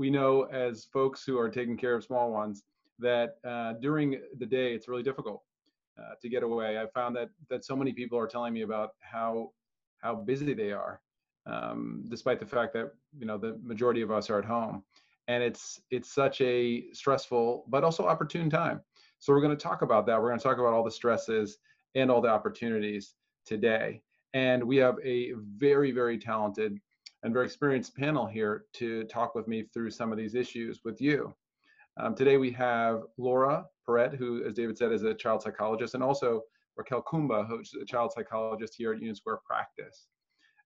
we know as folks who are taking care of small ones that uh, during the day it's really difficult uh, to get away. I found that that so many people are telling me about how how busy they are, um, despite the fact that you know the majority of us are at home, and it's it's such a stressful but also opportune time. So we're going to talk about that. We're going to talk about all the stresses and all the opportunities today. And we have a very very talented and very experienced panel here to talk with me through some of these issues with you. Um, today we have Laura Paret, who, as David said, is a child psychologist, and also Raquel Cumba, who's a child psychologist here at Union Square Practice.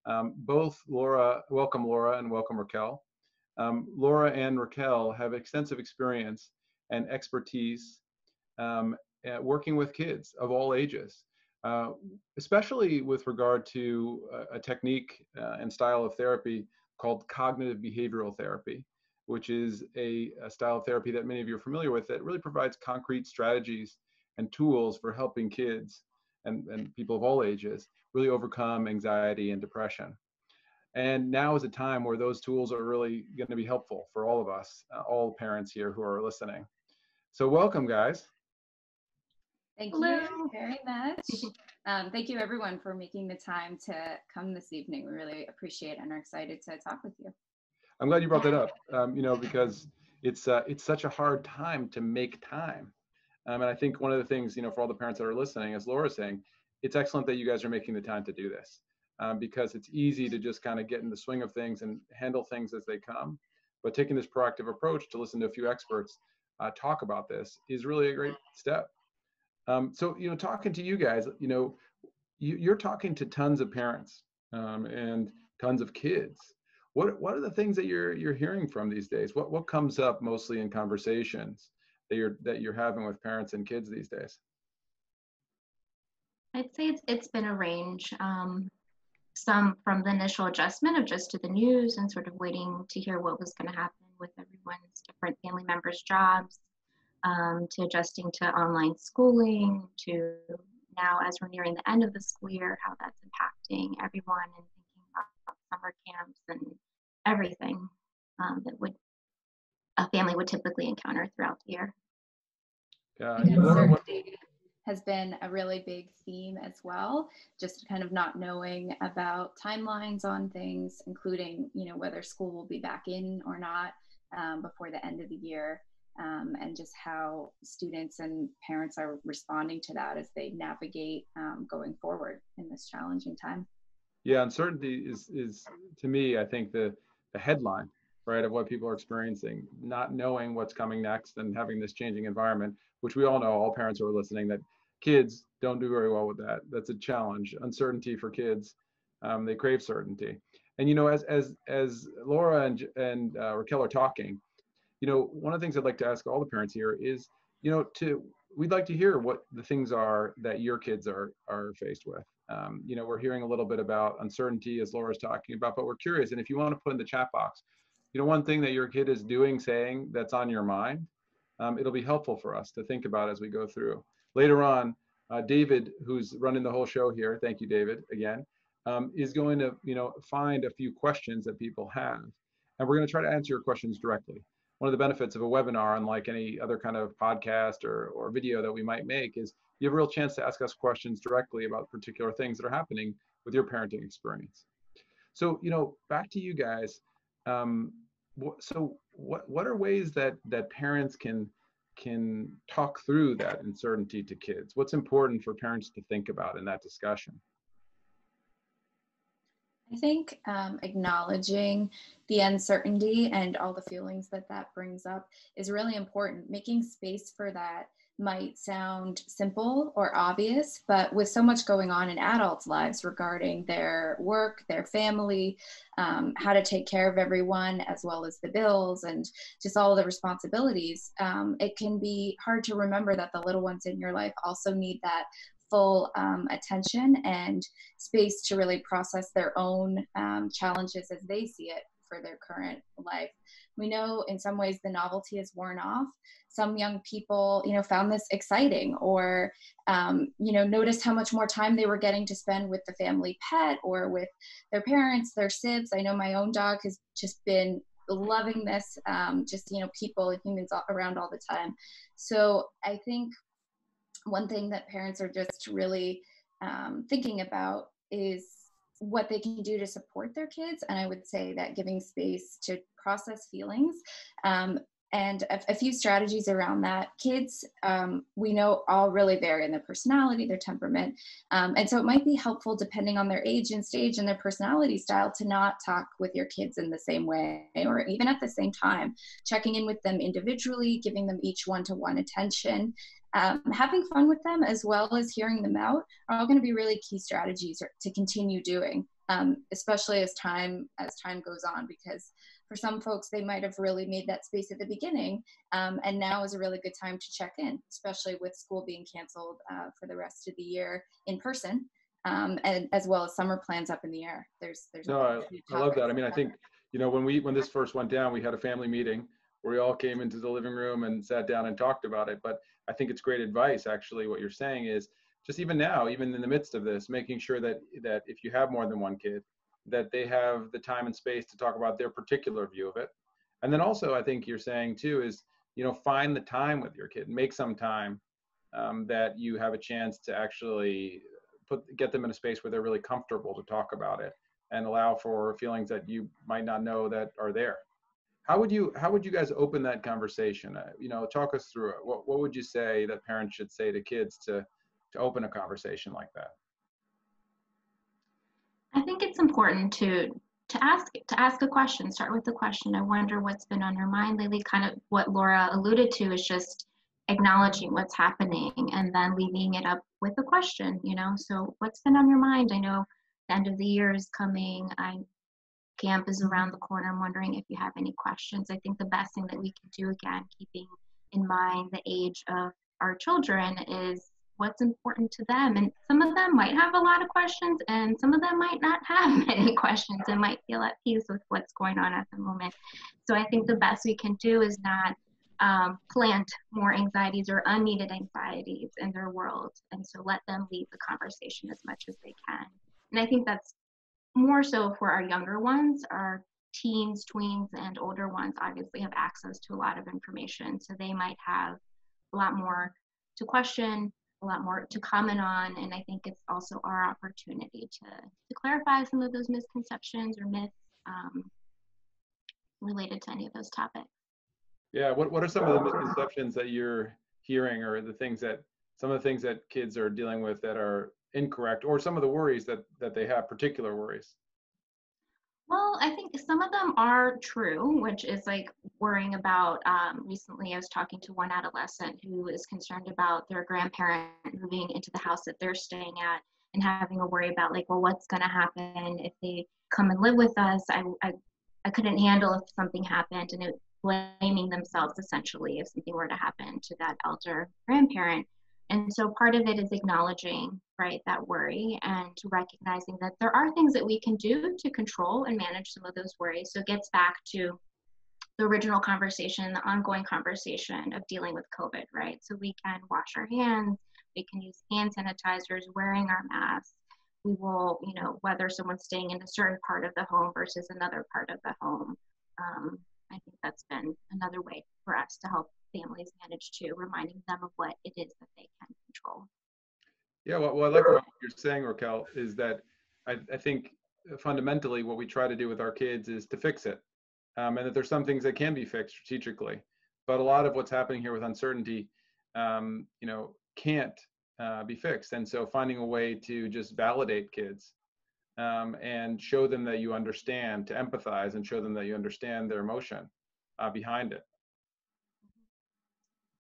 Um, both Laura, welcome Laura and welcome Raquel. Um, Laura and Raquel have extensive experience and expertise um, working with kids of all ages, uh, especially with regard to a, a technique uh, and style of therapy called cognitive behavioral therapy which is a, a, style of therapy that many of you are familiar with that really provides concrete strategies and tools for helping kids and, and people of all ages really overcome anxiety and depression. And now is a time where those tools are really going to be helpful for all of us, uh, all parents here who are listening. So, welcome, guys. Thank Hello. you very much. Um, thank you, everyone, for making the time to come this evening. We really appreciate and are excited to talk with you. I'm glad you brought that up. Um, you know, because it's uh, it's such a hard time to make time. Um, and I think one of the things, you know, for all the parents that are listening, as Laura's saying, it's excellent that you guys are making the time to do this um, because it's easy to just kind of get in the swing of things and handle things as they come. But taking this proactive approach to listen to a few experts uh, talk about this is really a great step. Um, so, you know, talking to you guys, you know, you, are talking to tons of parents um, and tons of kids what what are the things that you're you're hearing from these days? What what comes up mostly in conversations that you're that you're having with parents and kids these days? I'd say it's it's been a range. Um, some from the initial adjustment of just to the news and sort of waiting to hear what was going to happen with everyone's different family members' jobs, um, to adjusting to online schooling, to now as we're nearing the end of the school year, how that's impacting everyone and thinking about summer camps and everything um, that would a family would typically encounter throughout the year. Yeah, uncertainty has been a really big theme as well. Just kind of not knowing about timelines on things, including you know whether school will be back in or not um, before the end of the year. Um, and just how students and parents are responding to that as they navigate um, going forward in this challenging time. Yeah, uncertainty is is to me, I think the the headline, right, of what people are experiencing, not knowing what's coming next and having this changing environment, which we all know, all parents who are listening, that kids don't do very well with that. That's a challenge. Uncertainty for kids, um, they crave certainty. And you know, as as as Laura and and uh, Raquel are talking, you know, one of the things I'd like to ask all the parents here is, you know, to we'd like to hear what the things are that your kids are are faced with um, you know, we're hearing a little bit about uncertainty as Laura's talking about, but we're curious. And if you want to put in the chat box, you know, one thing that your kid is doing, saying that's on your mind, um, it'll be helpful for us to think about as we go through. Later on, uh, David, who's running the whole show here, thank you, David, again, um, is going to, you know, find a few questions that people have. And we're going to try to answer your questions directly. One of the benefits of a webinar, unlike any other kind of podcast or, or video that we might make, is you have a real chance to ask us questions directly about particular things that are happening with your parenting experience. So, you know, back to you guys. Um, so, what what are ways that that parents can can talk through that uncertainty to kids? What's important for parents to think about in that discussion? I think um, acknowledging the uncertainty and all the feelings that that brings up is really important. Making space for that might sound simple or obvious, but with so much going on in adults' lives regarding their work, their family, um, how to take care of everyone, as well as the bills and just all the responsibilities, um, it can be hard to remember that the little ones in your life also need that full um, attention and space to really process their own um, challenges as they see it for their current life. We know in some ways the novelty is worn off. Some young people, you know, found this exciting or, um, you know, noticed how much more time they were getting to spend with the family pet or with their parents, their sibs. I know my own dog has just been loving this um, just you know people and humans around all the time so i think one thing that parents are just really um, thinking about is what they can do to support their kids. And i would say that giving space to process feelings um, and a, a, few strategies around that. Kids, um, we know, all really vary in their personality, their temperament. Um, and so it might be helpful, depending on their age and stage and their personality style, to not talk with your kids in the same way or even at the same time. Checking in with them individually, giving them each one to one attention. Um, having fun with them as well as hearing them out are all going to be really key strategies to continue doing, um, especially as time as time goes on, because for some folks, they might have really made that space at the beginning. Um, and now is a really good time to check in, especially with school being canceled uh, for the rest of the year in person. Um, and as well as summer plans up in the air. There's, there's. No, I, I love that. I mean, I think, you know, when we, when this first went down, we had a family meeting where we all came into the living room and sat down and talked about it. But I think it's great advice. Actually, what you're saying is just even now, even in the midst of this, making sure that that if you have more than one kid, that they have the time and space to talk about their particular view of it. And then also, I think you're saying too is, you know, find the time with your kid, make some time um, that you have a chance to actually put get them in a space where they're really comfortable to talk about it and allow for feelings that you might not know that are there. How would you how would you guys open that conversation? Uh, you know, talk us through it. What what would you say that parents should say to kids to to open a conversation like that? Think it's important to to ask to ask a question. Start with the question. I wonder what's been on your mind lately. Kind of what Laura alluded to is just acknowledging what's happening and then leaving it up with a question. You know, so what's been on your mind? I know the end of the year is coming. I camp is around the corner. I'm wondering if you have any questions. I think the best thing that we can do again, keeping in mind the age of our children, is what's important to them. And some of them might have a lot of questions, and some of them might not have many questions and might feel at peace with what's going on at the moment. So I think the best we can do is not um, plant more anxieties or unneeded anxieties in their world. And so let them lead the conversation as much as they can. And I think that's more so for our younger ones. Our teens, tweens, and older ones obviously have access to a lot of information. So they might have a lot more to question a lot more to comment on. And I think it's also our opportunity to, to clarify some of those misconceptions or myths um, related to any of those topics. Yeah, what, what are some of the misconceptions that you're hearing or the things that some of the things that kids are dealing with that are incorrect or some of the worries that that they have particular worries well, I think some of them are true, which is like worrying about. Um, recently, I was talking to one adolescent who is concerned about their grandparent moving into the house that they're staying at and having a worry about, like, well, what's going to happen if they come and live with us? I, I, I couldn't handle if something happened, and it, blaming themselves essentially if something were to happen to that elder grandparent. And so part of it is acknowledging, right, that worry and recognizing that there are things that we can do to control and manage some of those worries. So it gets back to the original conversation, the ongoing conversation of dealing with COVID, right? So we can wash our hands, we can use hand sanitizers, wearing our masks. We will, you know, whether someone's staying in a certain part of the home versus another part of the home. Um, I think that's been another way for us to help families manage to, reminding them of what it is that they can control. Yeah, well, what I like what you're saying, Raquel, is that I, I, think fundamentally what we try to do with our kids is to fix it. Um, and that there's some things that can be fixed strategically. But a lot of what's happening here with uncertainty, um, you know, can't uh, be fixed. And so finding a way to just validate kids um, and show them that you understand, to empathize and show them that you understand their emotion uh, behind it.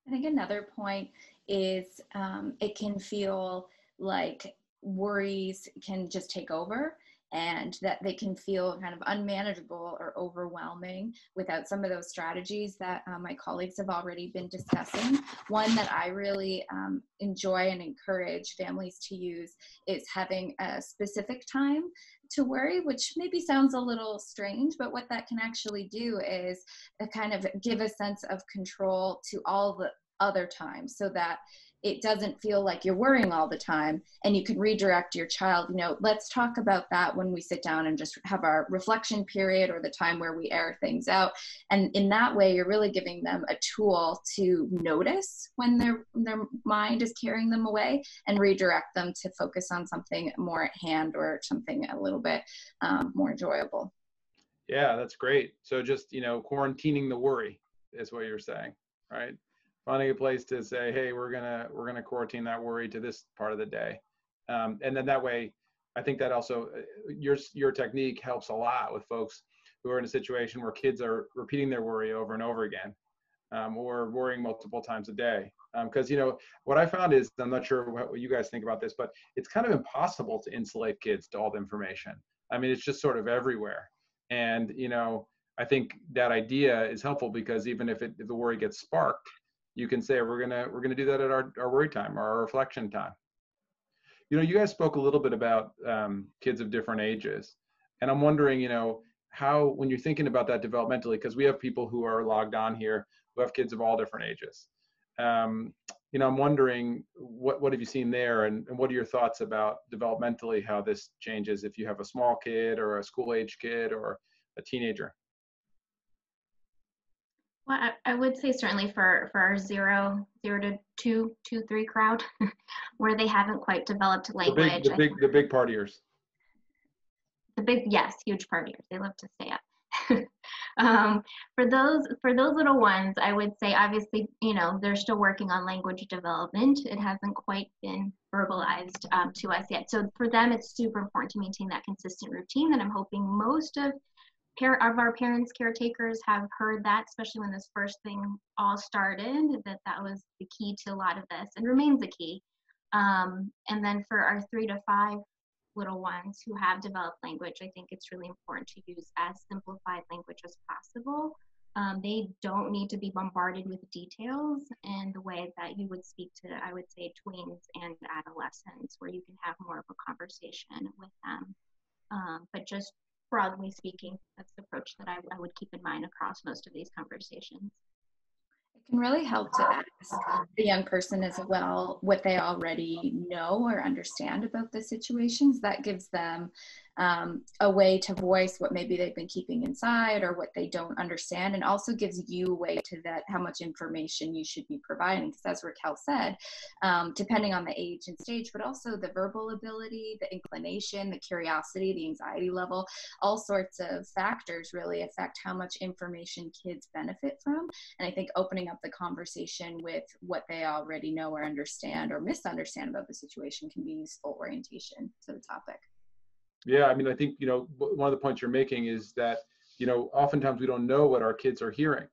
I think another point is um, it can feel like worries can just take over and that they can feel kind of unmanageable or overwhelming without some of those strategies that uh, my colleagues have already been discussing. One that I really um, enjoy and encourage families to use is having a specific time to worry, which maybe sounds a little strange, but what that can actually do is kind of give a sense of control to all the other times so that it doesn't feel like you're worrying all the time and you can redirect your child you know let's talk about that when we sit down and just have our reflection period or the time where we air things out. And in that way you're really giving them a tool to notice when their their mind is carrying them away and redirect them to focus on something more at hand or something a little bit um, more enjoyable. Yeah that's great. So just you know quarantining the worry is what you're saying right finding a place to say, hey, we're gonna we're gonna quarantine that worry to this part of the day, um, and then that way, I think that also uh, your your technique helps a lot with folks who are in a situation where kids are repeating their worry over and over again, um, or worrying multiple times a day. Because um, you know what I found is I'm not sure what, you guys think about this, but it's kind of impossible to insulate kids to all the information. I mean, it's just sort of everywhere, and you know. I think that idea is helpful because even if, it, if the worry gets sparked, you can say we're gonna we're gonna do that at our, our worry time or our reflection time. You know you guys spoke a little bit about um, kids of different ages and i'm wondering you know how when you're thinking about that developmentally because we have people who are logged on here who have kids of all different ages. Um, you know i'm wondering what what have you seen there and, and what are your thoughts about developmentally how this changes if you have a small kid or a school age kid or a teenager well, I, I, would say certainly for, for our zero, zero to two, two, three crowd, where they haven't quite developed language. The big, the big, the big partiers. The big, yes, huge partiers. They love to stay up. um, for those, for those little ones, I would say obviously, you know, they're still working on language development. It hasn't quite been verbalized um, to us yet. So for them, it's super important to maintain that consistent routine that I'm hoping most of parent of our parents caretakers have heard that especially when this first thing all started that that was the key to a lot of this and remains a key. Um, and then for our three to five little ones who have developed language i think it's really important to use as simplified language as possible. Um, they don't need to be bombarded with details in the way that you would speak to i would say tweens and adolescents where you can have more of a conversation with them. Um, but just broadly speaking, that's the approach that I, I would keep in mind across most of these conversations. It can really help to ask the young person as well what they already know or understand about the situations. That gives them um, a way to voice what maybe they've been keeping inside or what they don't understand and also gives you a way to vet how much information you should be providing. Because as raquel said um, depending on the age and stage but also the verbal ability the inclination the curiosity the anxiety level all sorts of factors really affect how much information kids benefit from. And i think opening up the conversation with what they already know or understand or misunderstand about the situation can be useful orientation to the topic yeah, I mean, I think you know one of the points you're making is that you know oftentimes we don't know what our kids are hearing,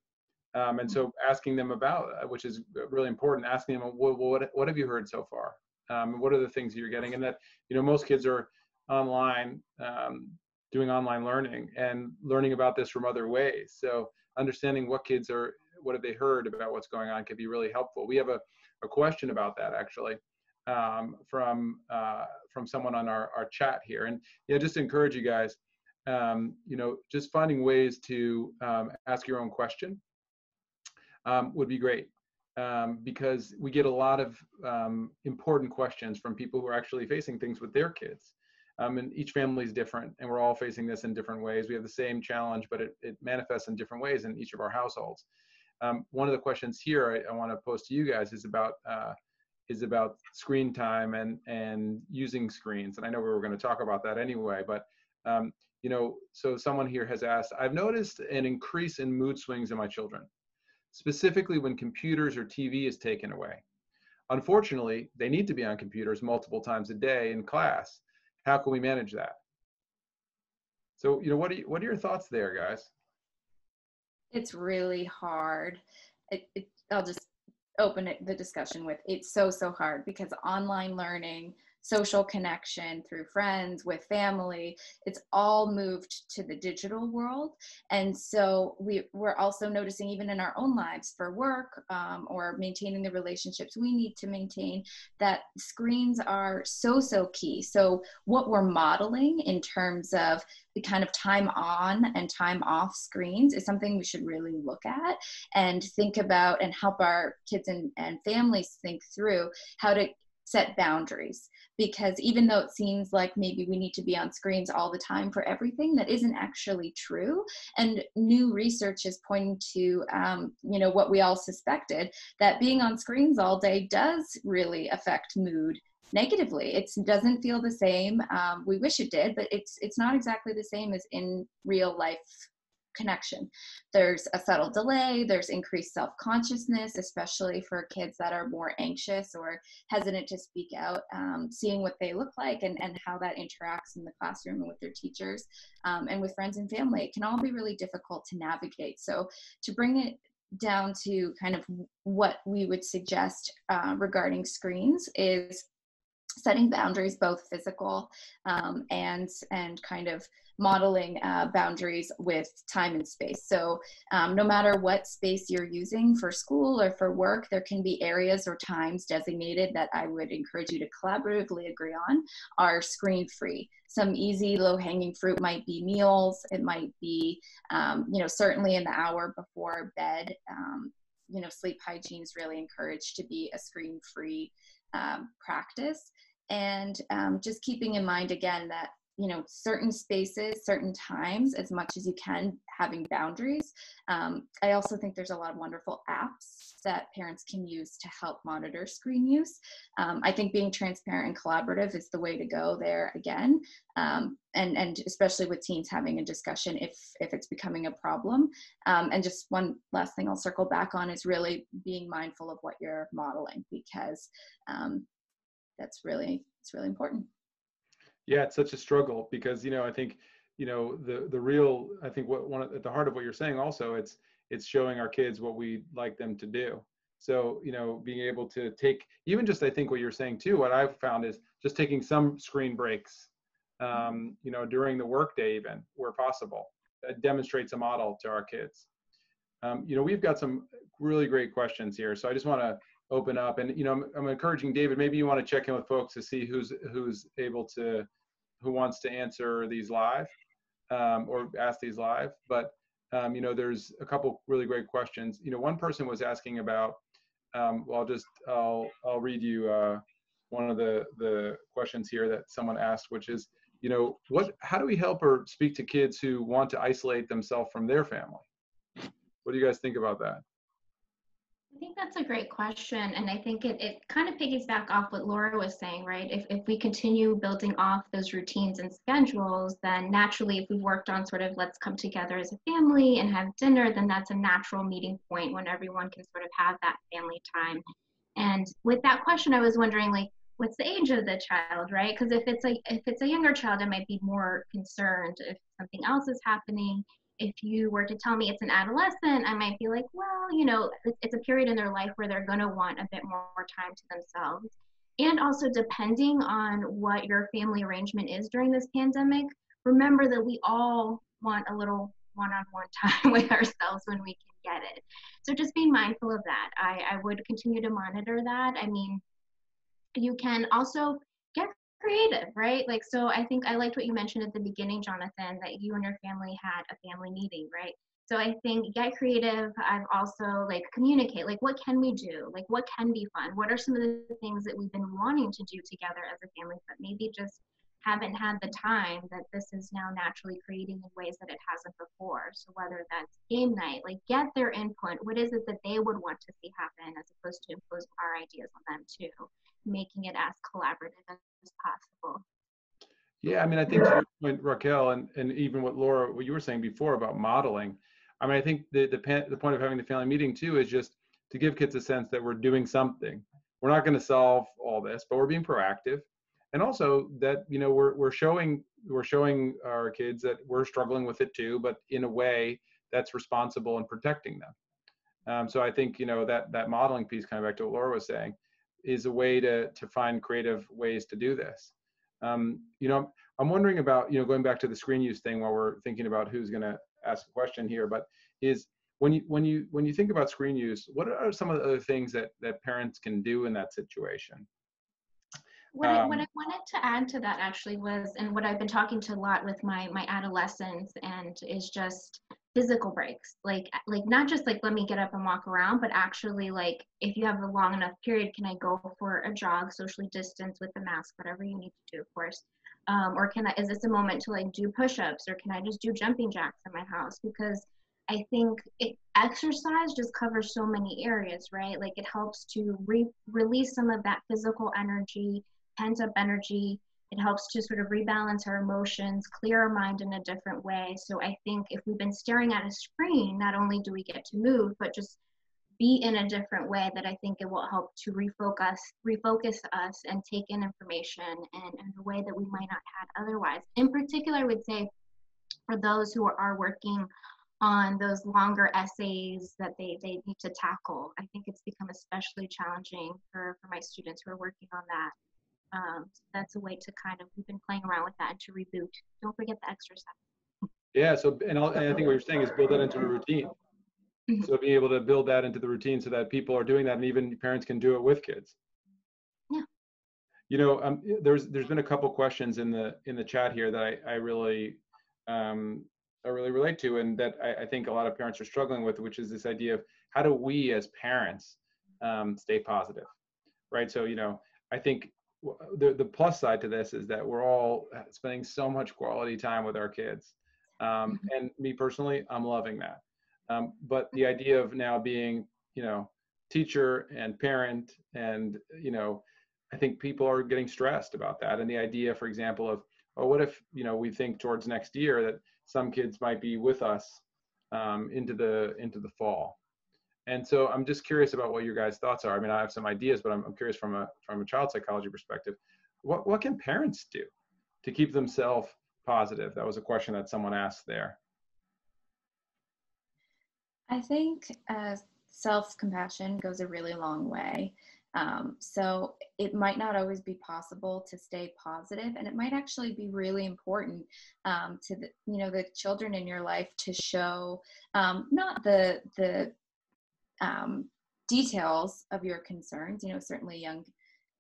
um, and so asking them about, uh, which is really important, asking them, well, what what have you heard so far? Um, what are the things you're getting? And that you know most kids are online, um, doing online learning and learning about this from other ways. So understanding what kids are, what have they heard about what's going on, can be really helpful. We have a a question about that actually um, from uh, from someone on our, our chat here. And yeah, just encourage you guys, um, you know, just finding ways to um, ask your own question um, would be great. Um, because we get a lot of um, important questions from people who are actually facing things with their kids. and each family is different, and we're all facing this in different ways. We have the same challenge, but it, it manifests in different ways in each of our households. one of the questions here I, I want to pose to you guys is about uh, is about screen time and and using screens. And I know we were going to talk about that anyway, but um, you know, so someone here has asked, I've noticed an increase in mood swings in my children, specifically when computers or TV is taken away. Unfortunately, they need to be on computers multiple times a day in class. How can we manage that? So, you know, what are you, what are your thoughts there, guys? It's really hard. It, it, I'll just open the discussion with. It's so so hard because online learning social connection through friends, with family, it's all moved to the digital world. And so we, we're also noticing, even in our own lives for work um, or maintaining the relationships we need to maintain, that screens are so, so key. So, what we're modeling in terms of the kind of time on and time off screens is something we should really look at and think about and help our kids and, and families think through how to set boundaries because even though it seems like maybe we need to be on screens all the time for everything that isn't actually true and new research is pointing to um, you know what we all suspected that being on screens all day does really affect mood negatively. It doesn't feel the same. Um, we wish it did, but it's it's not exactly the same as in real life connection. There's a subtle delay, there's increased self consciousness, especially for kids that are more anxious or hesitant to speak out. Um, seeing what they look like and, and how that interacts in the classroom and with their teachers um, and with friends and family, it can all be really difficult to navigate. So, to bring it down to kind of what we would suggest uh, regarding screens is setting boundaries both physical um, and and kind of modeling uh, boundaries with time and space. So um, no matter what space you're using for school or for work there can be areas or times designated that i would encourage you to collaboratively agree on are screen free. Some easy low hanging fruit might be meals. It might be um, you know certainly in the hour before bed um, you know sleep hygiene is really encouraged to be a screen free um, practice. And um, just keeping in mind again that you know certain spaces certain times as much as you can having boundaries. Um, i also think there's a lot of wonderful apps that parents can use to help monitor screen use. Um, i think being transparent and collaborative is the way to go there again. Um, and and especially with teens having a discussion if if it's becoming a problem. Um, and just one last thing i'll circle back on is really being mindful of what you're modeling because um, that's really it's really important yeah it's such a struggle because you know i think you know the the real i think what one at the heart of what you're saying also it's it's showing our kids what we like them to do so you know being able to take even just i think what you're saying too what i've found is just taking some screen breaks um, you know during the workday even where possible that demonstrates a model to our kids um, you know we've got some really great questions here so i just want to open up. And you know, I'm, I'm, encouraging David. Maybe you want to check in with folks to see who's who's able to, who wants to answer these live, um, or ask these live. But um, you know, there's a couple really great questions. You know, one person was asking about. Um, well, I'll just I'll I'll read you uh, one of the the questions here that someone asked, which is, you know, what how do we help or speak to kids who want to isolate themselves from their family? What do you guys think about that? I think that's a great question. And I think it, it kind of piggybacks off what Laura was saying, right? If, if we continue building off those routines and schedules, then naturally, if we've worked on sort of let's come together as a family and have dinner, then that's a natural meeting point when everyone can sort of have that family time. And with that question, I was wondering, like, what's the age of the child, right? Because if it's a if it's a younger child, I might be more concerned if something else is happening if you were to tell me it's an adolescent, I might be like, well, you know, it's a period in their life where they're going to want a bit more time to themselves. And also, depending on what your family arrangement is during this pandemic, remember that we all want a little one on one time with ourselves when we can get it. So, just being mindful of that. I, I would continue to monitor that. I mean, you can also creative, right? Like, so I think I liked what you mentioned at the beginning, Jonathan, that you and your family had a family meeting, right? So I think get creative. I've also like communicate, like what can we do? Like what can be fun? What are some of the things that we've been wanting to do together as a family, but maybe just haven't had the time that this is now naturally creating in ways that it hasn't before. So whether that's game night, like get their input. What is it that they would want to see happen as opposed to imposing our ideas on them too, making it as collaborative as possible. Yeah, I mean, I think to point, Raquel, and, and even what Laura, what you were saying before about modeling, I mean, I think the, the, the point of having the family meeting too is just to give kids a sense that we're doing something. We're not going to solve all this, but we're being proactive and also that you know we're we're showing we're showing our kids that we're struggling with it too, but in a way that's responsible and protecting them. Um, so I think you know that that modeling piece, kind of back to what Laura was saying, is a way to to find creative ways to do this. Um, you know, I'm wondering about you know going back to the screen use thing while we're thinking about who's going to ask a question here, but is when you when you when you think about screen use, what are some of the other things that that parents can do in that situation? What, um, I, what I wanted to add to that actually was, and what I've been talking to a lot with my my adolescents, and is just physical breaks. Like like not just like let me get up and walk around but actually like if you have a long enough period can i go for a jog socially distance with the mask whatever you need to do of course. Um, or can i is this a moment to like do push-ups or can i just do jumping jacks in my house? Because i think it, exercise just covers so many areas right? Like it helps to re- release some of that physical energy pent up energy it helps to sort of rebalance our emotions, clear our mind in a different way. So I think if we've been staring at a screen, not only do we get to move, but just be in a different way that I think it will help to refocus refocus us and take in information in, in a way that we might not have otherwise. In particular, I would say for those who are working on those longer essays that they, they need to tackle. I think it's become especially challenging for, for my students who are working on that. Um, so that's a way to kind of we've been playing around with that and to reboot. Don't forget the exercise. Yeah. So and, and I think what you're saying is build that into a routine. Mm-hmm. So being able to build that into the routine so that people are doing that and even parents can do it with kids. Yeah. You know, um, there's there's been a couple questions in the in the chat here that I, I really um, I really relate to and that I, I, think a lot of parents are struggling with, which is this idea of how do we as parents um, stay positive, right? So you know, I think the, the plus side to this is that we're all spending so much quality time with our kids. Um, mm-hmm. and me personally, I'm loving that. Um, but the idea of now being, you know, teacher and parent, and, you know, I think people are getting stressed about that. And the idea, for example, of, oh, what if, you know, we think towards next year that some kids might be with us um, into the into the fall and so I'm just curious about what your guys' thoughts are. I mean, I have some ideas, but I'm, I'm curious from a from a child psychology perspective. What what can parents do to keep themselves positive? That was a question that someone asked there. I think uh, self compassion goes a really long way. Um, so it might not always be possible to stay positive, and it might actually be really important um, to the you know the children in your life to show um, not the the um, details of your concerns. You know, certainly young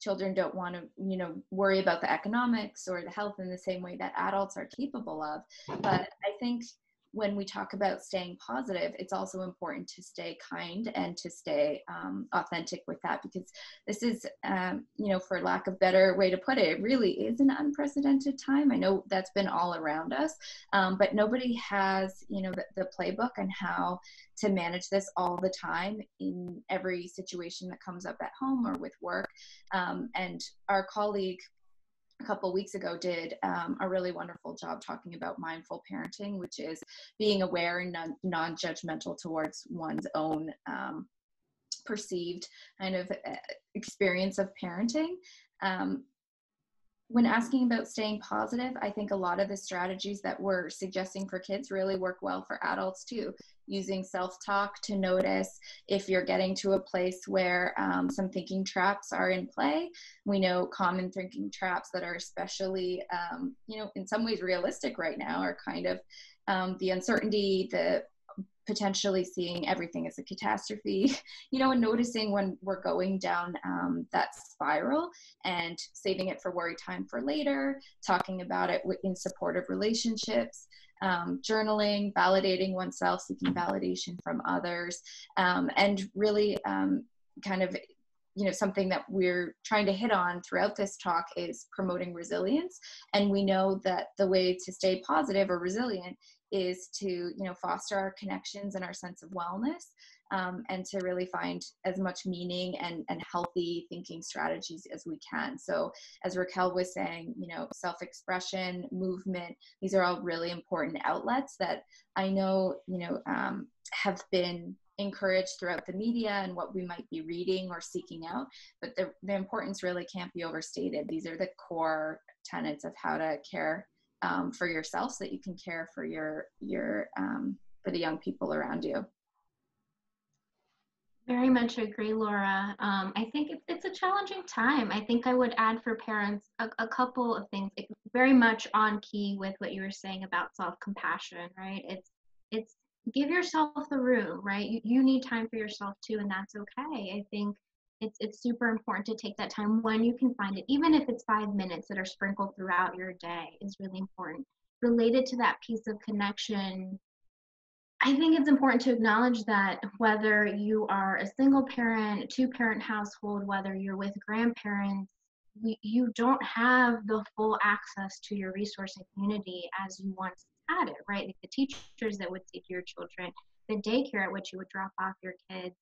children don't want to, you know, worry about the economics or the health in the same way that adults are capable of. But I think when we talk about staying positive, it's also important to stay kind and to stay um, authentic with that because this is, um, you know, for lack of better way to put it, it really is an unprecedented time. I know that's been all around us, um, but nobody has, you know, the, the playbook on how to manage this all the time in every situation that comes up at home or with work. Um, and our colleague a couple weeks ago did um, a really wonderful job talking about mindful parenting, which is being aware and non judgmental towards one's own um, perceived kind of uh, experience of parenting. Um, when asking about staying positive, I think a lot of the strategies that we're suggesting for kids really work well for adults too using self talk to notice if you're getting to a place where um, some thinking traps are in play. We know common thinking traps that are especially, um, you know, in some ways realistic right now are kind of um, the uncertainty, the potentially seeing everything as a catastrophe, you know, and noticing when we're going down um, that spiral and saving it for worry time for later, talking about it in supportive relationships, um, journaling, validating oneself, seeking validation from others, um, and really um, kind of you know something that we're trying to hit on throughout this talk is promoting resilience. And we know that the way to stay positive or resilient is to you know foster our connections and our sense of wellness um, and to really find as much meaning and, and healthy thinking strategies as we can. So, as Raquel was saying, you know, self expression, movement, these are all really important outlets that I know, you know, um, have been encouraged throughout the media and what we might be reading or seeking out. But the, the importance really can't be overstated. These are the core tenets of how to care um, for yourself so that you can care for your your um, for the young people around you Very much agree, Laura. Um, I think it's, it's a challenging time. I think I would add for parents a, a couple of things. It, very much on key with what you were saying about self-compassion, right? It's it's give yourself the room, right? You, you need time for yourself too, and that's okay. I think it's it's super important to take that time when you can find it, even if it's five minutes that are sprinkled throughout your day, is really important. Related to that piece of connection, I think it's important to acknowledge that whether you are a single parent, two parent household, whether you're with grandparents, you don't have the full access to your resource and community as you once had it, right? Like the teachers that would take your children, the daycare at which you would drop off your kids,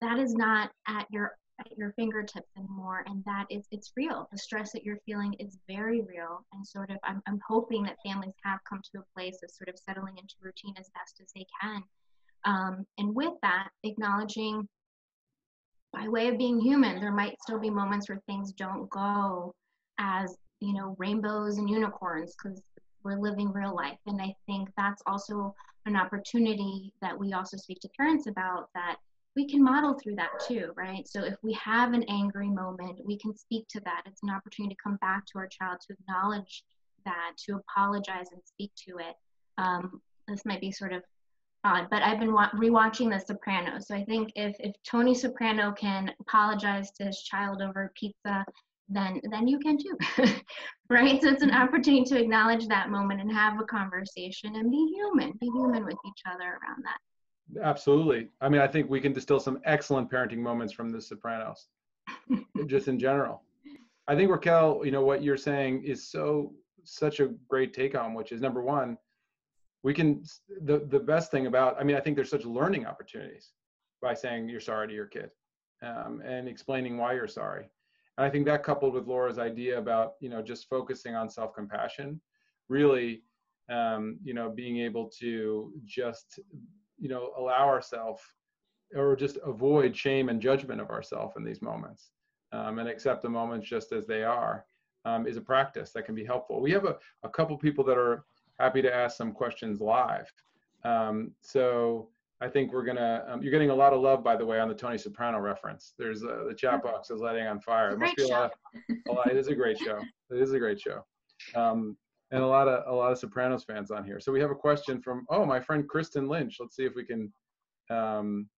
that is not at your at your fingertips anymore and that is it's real. The stress that you're feeling is very real and sort of I'm, I'm hoping that families have come to a place of sort of settling into routine as best as they can. Um, and with that acknowledging by way of being human there might still be moments where things don't go as you know rainbows and unicorns because we're living real life. And i think that's also an opportunity that we also speak to parents about that we can model through that too, right? So if we have an angry moment, we can speak to that. It's an opportunity to come back to our child to acknowledge that, to apologize and speak to it. Um, this might be sort of odd, but I've been wa- rewatching The Sopranos. So I think if if Tony Soprano can apologize to his child over pizza, then then you can too, right? So it's an opportunity to acknowledge that moment and have a conversation and be human, be human with each other around that. Absolutely. I mean, I think we can distill some excellent parenting moments from The Sopranos, just in general. I think Raquel, you know, what you're saying is so such a great take on, which is number one, we can the the best thing about. I mean, I think there's such learning opportunities by saying you're sorry to your kid um, and explaining why you're sorry. And I think that coupled with Laura's idea about you know just focusing on self compassion, really, um, you know, being able to just you know allow ourselves or just avoid shame and judgment of ourselves in these moments um, and accept the moments just as they are um, is a practice that can be helpful. We have a, a couple people that are happy to ask some questions live. Um, so i think we're gonna um, you're getting a lot of love by the way on the tony soprano reference. There's uh, the chat box is lighting on fire. It must be a lot, a lot. It is a great show. It is a great show. Um, and a lot of a lot of Sopranos fans on here. So we have a question from oh my friend Kristen Lynch. Let's see if we can. Um,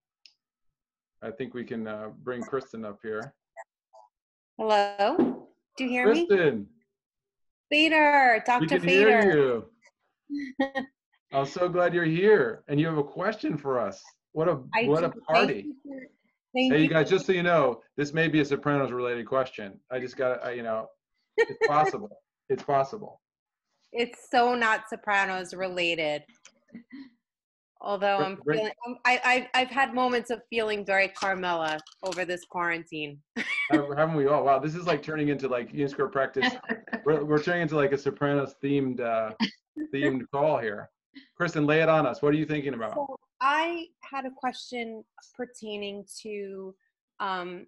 I think we can uh, bring Kristen up here. Hello, do you hear Kristen. me? Kristen. Fader, Dr. We can Hear you. I'm so glad you're here, and you have a question for us. What a I what do. a party! Thank you, Thank hey, you guys, just so you know, this may be a Sopranos related question. I just got, you know, it's possible. it's possible it's so not Sopranos related. Although I'm feeling, I, I, I've had moments of feeling very Carmela over this quarantine. Haven't we all? Wow, this is like turning into like Uniscore practice. We're, we're turning into like a Sopranos themed uh, themed call here. Kristen, lay it on us. What are you thinking about? So I had a question pertaining to um,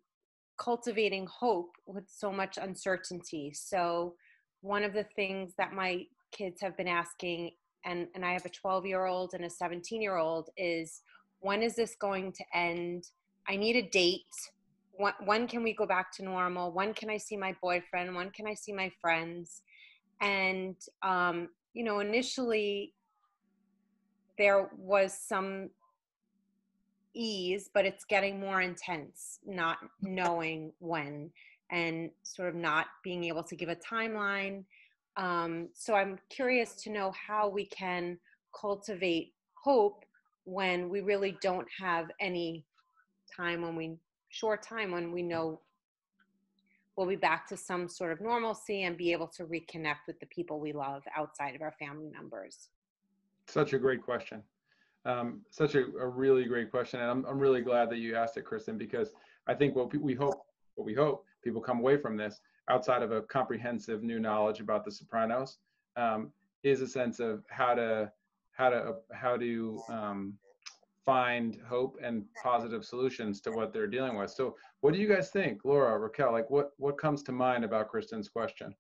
cultivating hope with so much uncertainty. So one of the things that my kids have been asking and and I have a 12 year old and a 17 year old is when is this going to end? I need a date. When, when can we go back to normal? When can I see my boyfriend? When can I see my friends? And um, you know, initially there was some ease, but it's getting more intense, not knowing when and sort of not being able to give a timeline. Um, so I'm curious to know how we can cultivate hope when we really don't have any time when we short time when we know we'll be back to some sort of normalcy and be able to reconnect with the people we love outside of our family members. Such a great question. Um, such a, a, really great question and I'm, I'm really glad that you asked it kristen because i think what we hope what we hope people come away from this outside of a comprehensive new knowledge about the Sopranos, um, is a sense of how to how to how to um, find hope and positive solutions to what they're dealing with. So, what do you guys think, Laura, Raquel? Like, what what comes to mind about Kristen's question?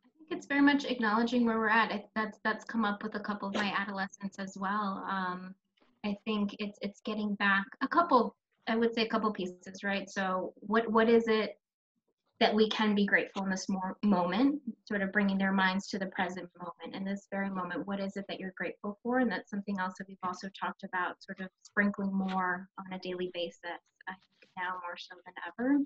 I think it's very much acknowledging where we're at. I, that's that's come up with a couple of my adolescents as well. Um, I think it's it's getting back a couple I would say a couple pieces, right? So what what is it that we can be grateful in this moment, sort of bringing their minds to the present moment. In this very moment, what is it that you're grateful for? And that's something else that we've also talked about, sort of sprinkling more on a daily basis, I think now more so than ever.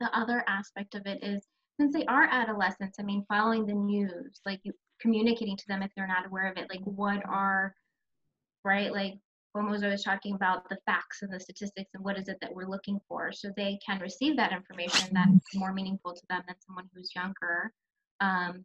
The other aspect of it is since they are adolescents, I mean, following the news, like communicating to them if they're not aware of it, like what are, right, like Cuomo was always talking about the facts and the statistics and what is it that we're looking for so they can receive that information that's more meaningful to them than someone who's younger. Um,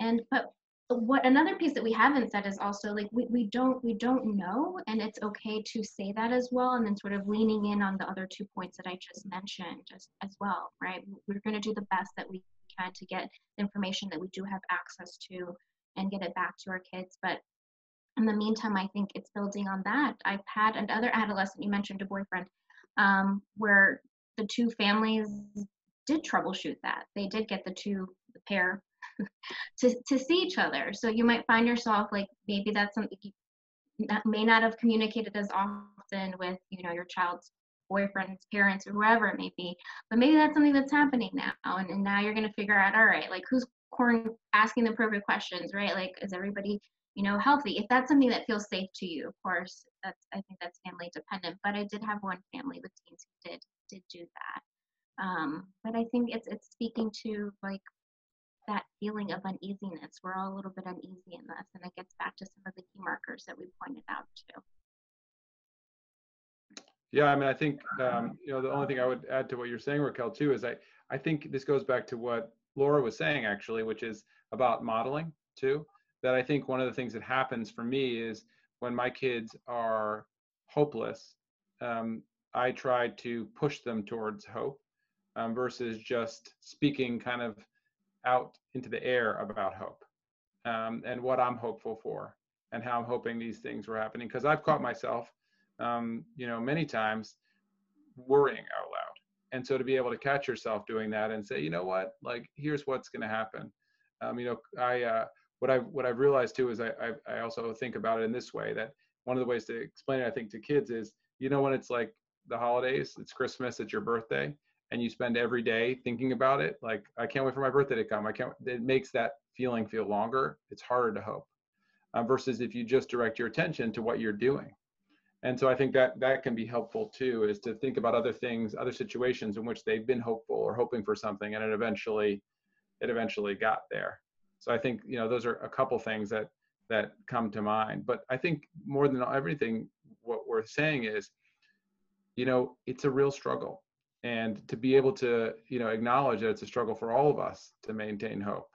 and but what another piece that we haven't said is also like we, we don't we don't know and it's okay to say that as well and then sort of leaning in on the other two points that i just mentioned just as well right? We're going to do the best that we can to get information that we do have access to and get it back to our kids but in the meantime, I think it's building on that. I've had another adolescent, you mentioned a boyfriend, um, where the two families did troubleshoot that. They did get the two, the pair, to, to see each other. So you might find yourself like maybe that's something you that may not have communicated as often with, you know, your child's boyfriend's parents or whoever it may be. But maybe that's something that's happening now. And, and now you're going to figure out, all right, like who's asking the appropriate questions, right? Like, is everybody you know, healthy. If that's something that feels safe to you, of course, that's I think that's family dependent. But I did have one family with teens who did did do that. Um, but I think it's it's speaking to like that feeling of uneasiness. We're all a little bit uneasy in this, and it gets back to some of the key markers that we pointed out too. Yeah, I mean, I think um, you know the only thing I would add to what you're saying, Raquel, too, is I I think this goes back to what Laura was saying actually, which is about modeling too that I think one of the things that happens for me is when my kids are hopeless, um, I try to push them towards hope um, versus just speaking kind of out into the air about hope um, and what I'm hopeful for and how I'm hoping these things were happening. Because I've caught myself, um, you know, many times worrying out loud. And so to be able to catch yourself doing that and say, you know what, like here's what's going to happen. Um, you know, I uh, what I've what I've realized too is I, I, I also think about it in this way that one of the ways to explain it I think to kids is you know when it's like the holidays it's Christmas it's your birthday and you spend every day thinking about it like I can't wait for my birthday to come. I can't it makes that feeling feel longer it's harder to hope uh, versus if you just direct your attention to what you're doing. And so I think that that can be helpful too is to think about other things other situations in which they've been hopeful or hoping for something and it eventually it eventually got there so I think you know those are a couple things that that come to mind. But I think more than everything, what we're saying is, you know, it's a real struggle, and to be able to you know acknowledge that it's a struggle for all of us to maintain hope,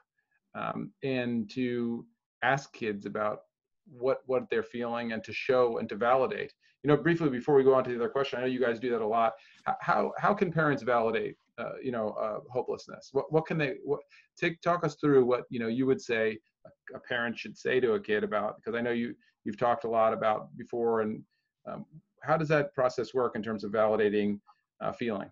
um, and to ask kids about what what they're feeling and to show and to validate. You know, briefly before we go on to the other question, I know you guys do that a lot. How how can parents validate uh, you know uh, hopelessness what what can they what take talk us through what you know you would say a, a parent should say to a kid about because i know you you've talked a lot about before and um, how does that process work in terms of validating uh, feeling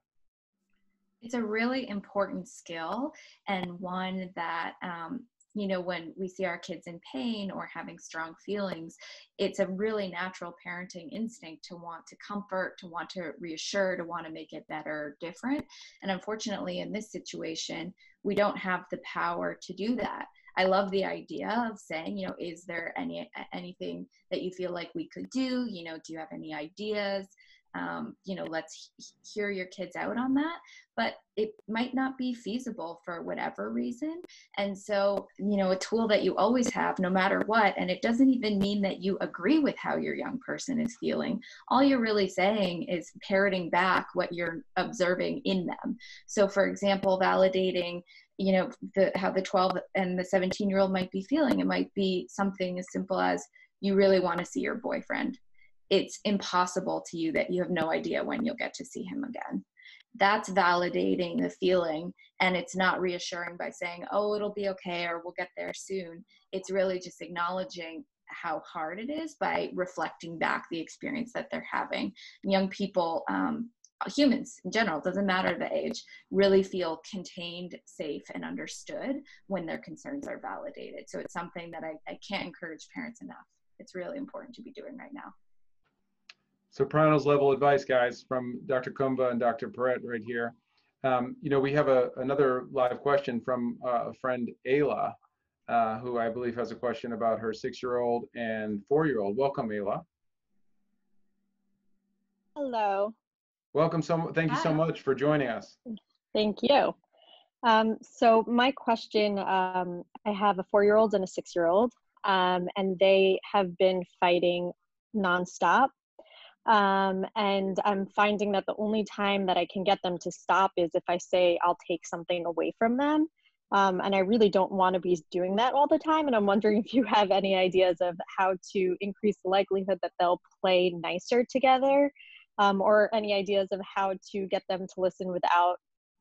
it's a really important skill and one that um, you know when we see our kids in pain or having strong feelings it's a really natural parenting instinct to want to comfort to want to reassure to want to make it better different. And unfortunately in this situation we don't have the power to do that. I love the idea of saying you know is there any anything that you feel like we could do? You know do you have any ideas um, you know let's hear your kids out on that. But it might not be feasible for whatever reason. And so you know a tool that you always have no matter what and it doesn't even mean that you agree with how your young person is feeling. All you're really saying is parroting back what you're observing in them. So for example validating you know the how the 12 and the 17 year old might be feeling. It might be something as simple as you really want to see your boyfriend it's impossible to you that you have no idea when you'll get to see him again. That's validating the feeling, and it's not reassuring by saying, oh, it'll be okay or we'll get there soon. It's really just acknowledging how hard it is by reflecting back the experience that they're having. Young people, um, humans in general, doesn't matter the age, really feel contained, safe, and understood when their concerns are validated. So it's something that I, I can't encourage parents enough. It's really important to be doing right now. Sopranos level advice, guys, from Dr. Cumba and Dr. Paret right here. Um, you know, we have a, another live question from uh, a friend, Ayla, uh, who I believe has a question about her six-year-old and four-year-old. Welcome, Ayla. Hello. Welcome. So, thank you so much for joining us. Thank you. Um, so my question, um, I have a four-year-old and a six-year-old, um, and they have been fighting nonstop. Um, and I'm finding that the only time that I can get them to stop is if I say I'll take something away from them. Um, and I really don't want to be doing that all the time. And I'm wondering if you have any ideas of how to increase the likelihood that they'll play nicer together, um, or any ideas of how to get them to listen without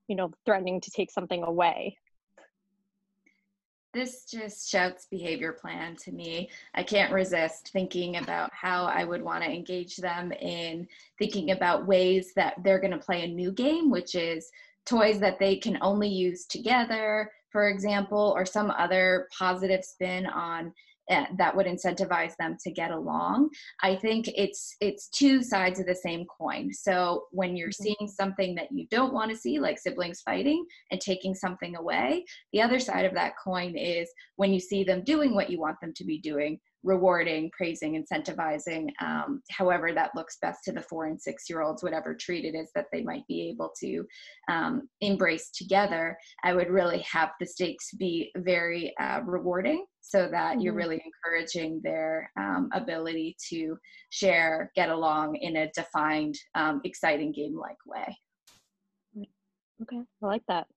you know, threatening to take something away. This just shouts behavior plan to me. I can't resist thinking about how I would want to engage them in thinking about ways that they're going to play a new game, which is toys that they can only use together, for example, or some other positive spin on that would incentivize them to get along i think it's it's two sides of the same coin so when you're Mhm. seeing something that you don't want to see like siblings fighting and taking something away the other side of that coin is when you see them doing what you want them to be doing rewarding praising incentivizing um, however that looks best to the four and six year olds whatever treat it is that they might be able to um, embrace together i would really have the stakes be very uh, rewarding so that you're Mhm. really encouraging their um, ability to share get along in a defined um, exciting game like way Okay, I like that.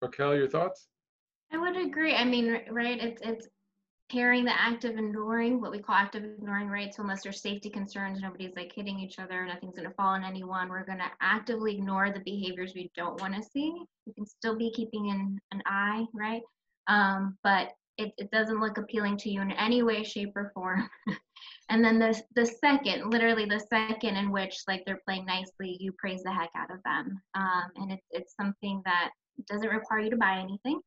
Raquel, your thoughts? I would agree. I mean, right? It's it's pairing the act of ignoring, what we call active ignoring, right? So unless there's safety concerns, nobody's like hitting each other, nothing's gonna fall on anyone. We're gonna actively ignore the behaviors we don't want to see. We can still be keeping in an eye, right? Um, but it, it doesn't look appealing to you in any way, shape, or form. and then the the second, literally the second in which like they're playing nicely, you praise the heck out of them. Um, and it's it's something that doesn't require you to buy anything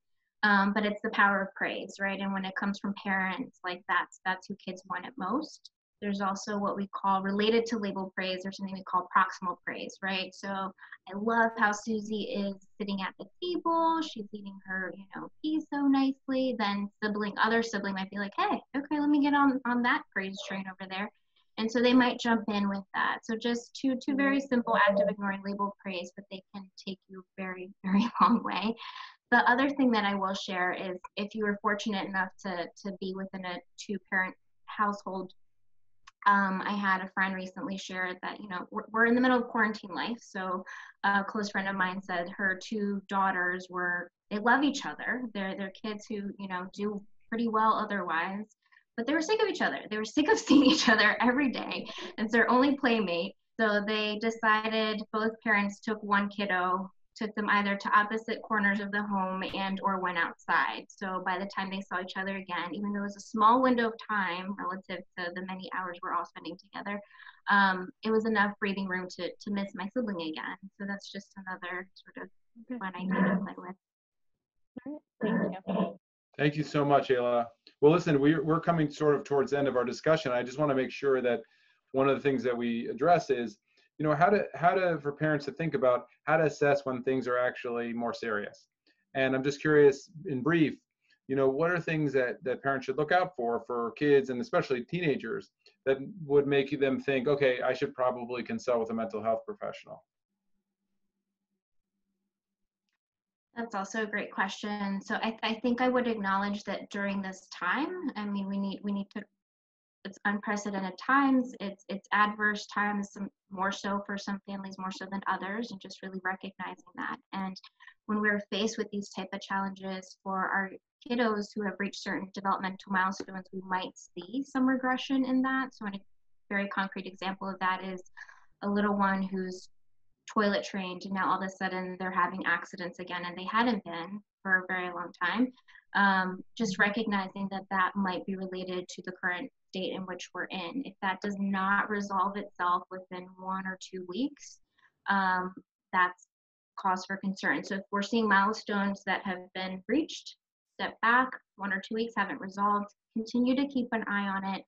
um, but it's the power of praise right? And when it comes from parents like that's that's who kids want it most. There's also what we call related to label praise or something we call proximal praise right? So i love how susie is sitting at the table. She's eating her you know pea so nicely. Then sibling other sibling might be like hey okay let me get on on that praise train over there. And so they might jump in with that. So just two two very simple active ignoring label praise but they can take you a very very long way the other thing that I will share is if you were fortunate enough to to be within a two parent household. Um, I had a friend recently share that you know we're, we're in the middle of quarantine life, so a close friend of mine said her two daughters were they love each other. They're they're kids who you know do pretty well otherwise, but they were sick of each other. They were sick of seeing each other every day. It's their only playmate. So they decided both parents took one kiddo took them either to opposite corners of the home and or went outside so by the time they saw each other again even though it was a small window of time relative to the many hours we're all spending together um, it was enough breathing room to, to miss my sibling again so that's just another sort of Okay. fun idea to play with All right, thank you. Thank you so much, Ayla. Well, listen, we're, we're coming sort of towards the end of our discussion. I just want to make sure that one of the things that we address is, you know, how to, how to, for parents to think about how to assess when things are actually more serious. And I'm just curious, in brief, you know, what are things that, that parents should look out for, for kids and especially teenagers that would make them think, okay, I should probably consult with a mental health professional? That's also a great question. So I, I think I would acknowledge that during this time, I mean, we need we need to. It's unprecedented times. It's it's adverse times, some more so for some families, more so than others, and just really recognizing that. And when we're faced with these type of challenges for our kiddos who have reached certain developmental milestones, we might see some regression in that. So, a very concrete example of that is a little one who's toilet trained and now all of a sudden they're having accidents again and they hadn't been for a very long time um, just recognizing that that might be related to the current state in which we're in if that does not resolve itself within one or two weeks um, that's cause for concern so if we're seeing milestones that have been reached step back one or two weeks haven't resolved continue to keep an eye on it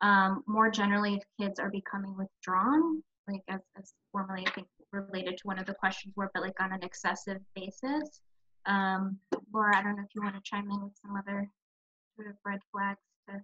um, more generally if kids are becoming withdrawn like as, as formally I think related to one of the questions were, but like on an excessive basis. Um, Laura, I don't know if you want to chime in with some other sort of red flags to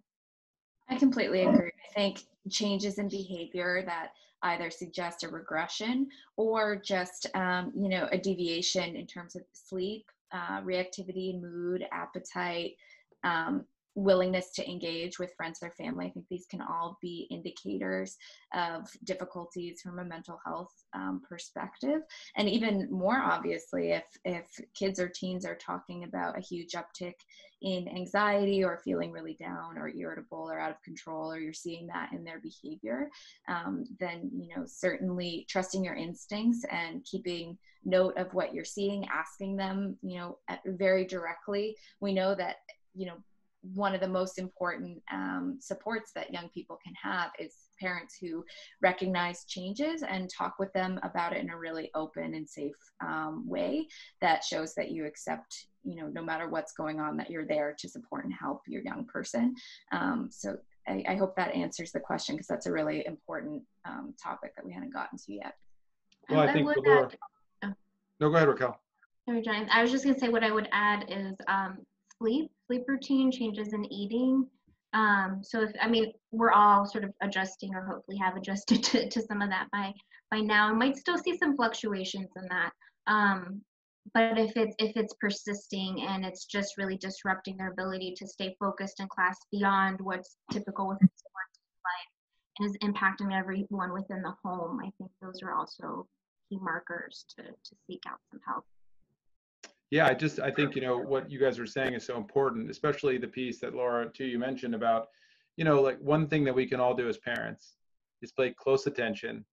I completely agree. I think changes in behavior that either suggest a regression or just, um, you know, a deviation in terms of sleep, uh, reactivity, mood, appetite, um, willingness to engage with friends or family. I think these can all be indicators of difficulties from a mental health um, perspective. And even more obviously, if, if kids or teens are talking about a huge uptick in anxiety or feeling really down or irritable or out of control, or you're seeing that in their behavior, um, then, you know, certainly trusting your instincts and keeping note of what you're seeing, asking them, you know, very directly. We know that you know one of the most important um, supports that young people can have is parents who recognize changes and talk with them about it in a really open and safe um, way that shows that you accept you know no matter what's going on that you're there to support and help your young person um, so I, I, hope that answers the question because that's a really important um, topic that we hadn't gotten to yet well i, I think Laura, add, oh. no go ahead raquel Sorry, John. I was just going to say what I would add is um, sleep, sleep routine, changes in eating. Um, so if I mean we're all sort of adjusting or hopefully have adjusted to, to some of that by by now. might still see some fluctuations in that. Um, but if it's if it's persisting and it's just really disrupting their ability to stay focused in class beyond what's typical within someone's life and is impacting everyone within the home, I think those are also key markers to to seek out some help. Yeah, I just I think you know what you guys are saying is so important, especially the piece that Laura too you mentioned about, you know, like one thing that we can all do as parents is pay close attention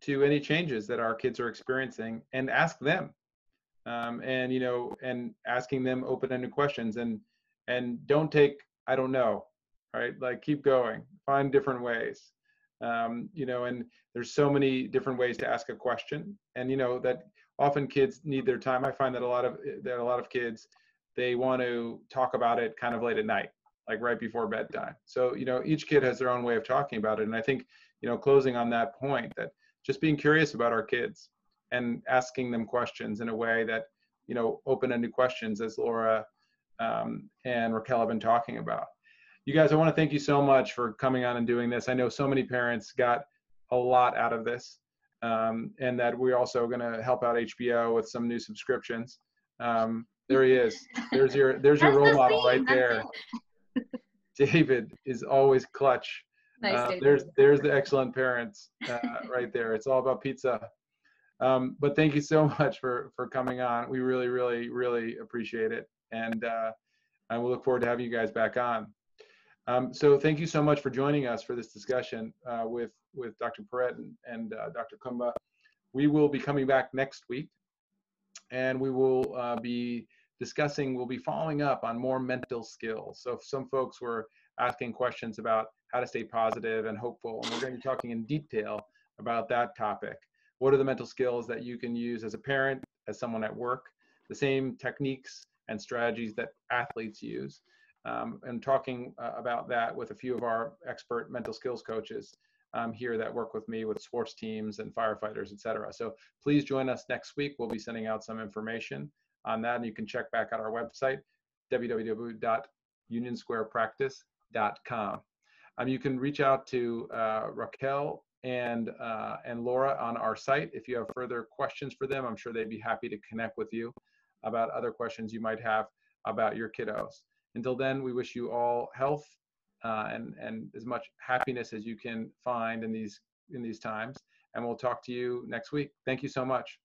to any changes that our kids are experiencing and ask them, um, and you know, and asking them open-ended questions and and don't take I don't know, right? Like keep going, find different ways, um, you know, and there's so many different ways to ask a question, and you know that often kids need their time. I find that a lot of that a lot of kids they want to talk about it kind of late at night, like right before bedtime. So you know each kid has their own way of talking about it, and I think you know closing on that point that just being curious about our kids and asking them questions in a way that you know open-ended questions as Laura um, and Raquel have been talking about. You guys, I want to thank you so much for coming on and doing this. I know so many parents got a lot out of this um, and that we're also going to help out HBO with some new subscriptions. Um, there he is. There's your there's your role model right there. David is always clutch. Nice, uh, there's there's the excellent parents uh, right there. It's all about pizza. Um, but thank you so much for for coming on. We really really really appreciate it, and uh, I will look forward to having you guys back on. Um, so thank you so much for joining us for this discussion uh, with, with Dr. Paret and, and uh, Dr. Cumba. We will be coming back next week and we will uh, be discussing, we'll be following up on more mental skills. So some folks were asking questions about how to stay positive and hopeful, and we're going to be talking in detail about that topic. What are the mental skills that you can use as a parent, as someone at work, the same techniques and strategies that athletes use um, and talking uh, about that with a few of our expert mental skills coaches um, here that work with me with sports teams and firefighters, et cetera. So please join us next week. We'll be sending out some information on that, and you can check back at our website, www.unionsquarepractice.com. Um, you can reach out to uh, Raquel and uh, and Laura on our site if you have further questions for them. I'm sure they'd be happy to connect with you about other questions you might have about your kiddos. Until then, we wish you all health uh, and and as much happiness as you can find in these in these times. And we'll talk to you next week. Thank you so much.